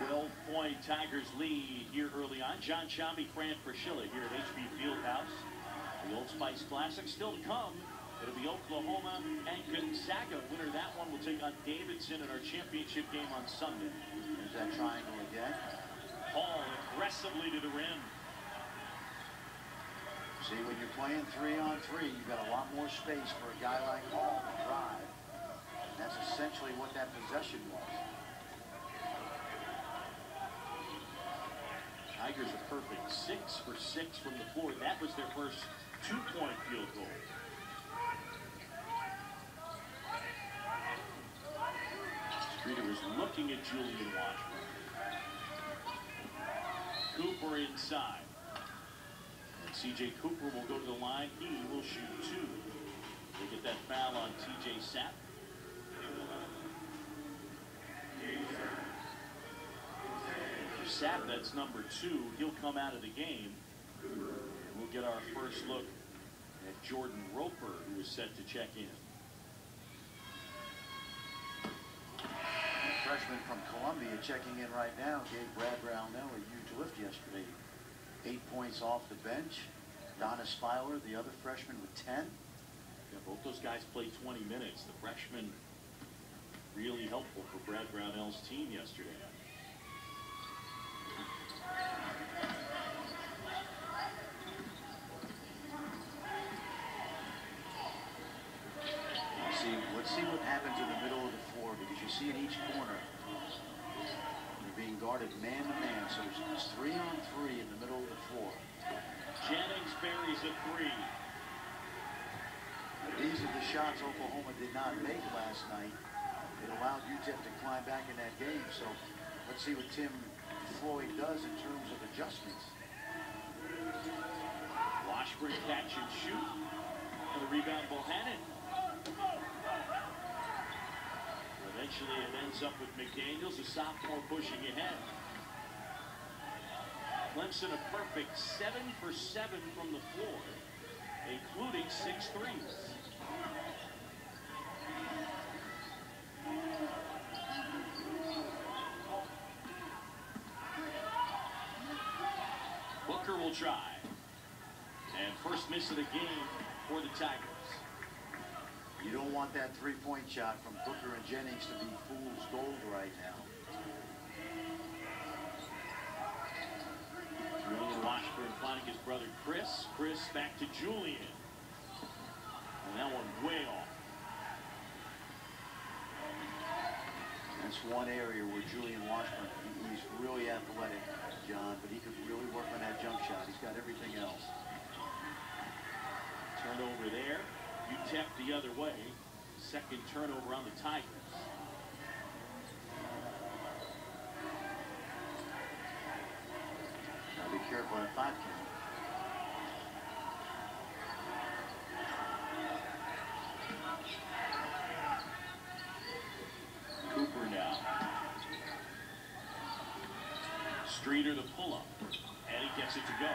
12-point Tigers lead here early on. John Sciambi, Fran Fraschilla here at HP Fieldhouse. The Old Spice Classic still to come. It'll be Oklahoma and Gonzaga. Winner that one will take on Davidson in our championship game on Sunday. There's that triangle again. Hall aggressively to the rim. See, when you're playing three on three, you've got a lot more space for a guy like Hall to drive. And that's essentially what that possession was. Tigers are perfect. Six for six from the floor. That was their first two-point field goal. Streeter is looking at Julian Washburn. Cooper inside. C.J. Cooper will go to the line. He will shoot two. They get that foul on T.J. Sapp. That's number two. He'll come out of the game. And We'll get our first look at Jordan Roper, who is set to check in. freshman from Columbia checking in right now gave Brad Brownell a huge lift yesterday eight points off the bench. Adonis Filer, the other freshman, with 10. Yeah, both those guys played 20 minutes. The freshman really helpful for Brad Brownell's team yesterday. See, let's see what happens in the middle of the floor because you see in each corner they're being guarded man to man. So it's three on three in the middle of the floor. Jennings buries a three. These are the shots Oklahoma did not make last night. It allowed UTEP to climb back in that game. So let's see what Tim Floyd does in terms of adjustments. Washburn catch and shoot. For the rebound, Bohannon. Eventually it ends up with McDaniels, a sophomore pushing ahead. Clemson a perfect seven for seven from the floor, including six threes. Booker will try. And first miss of the game for the Tigers. You don't want that three-point shot from Booker and Jennings to be fool's gold right now. Julian Washburn finding his brother Chris. Chris back to Julian. And that one way off. That's one area where Julian Washburn, he's really athletic, John, but he could really work on Turnover there. UTEP the other way. Second turnover on the Tigers. Now be careful at five count. Cooper now. Streeter the pull-up. And he gets it to go.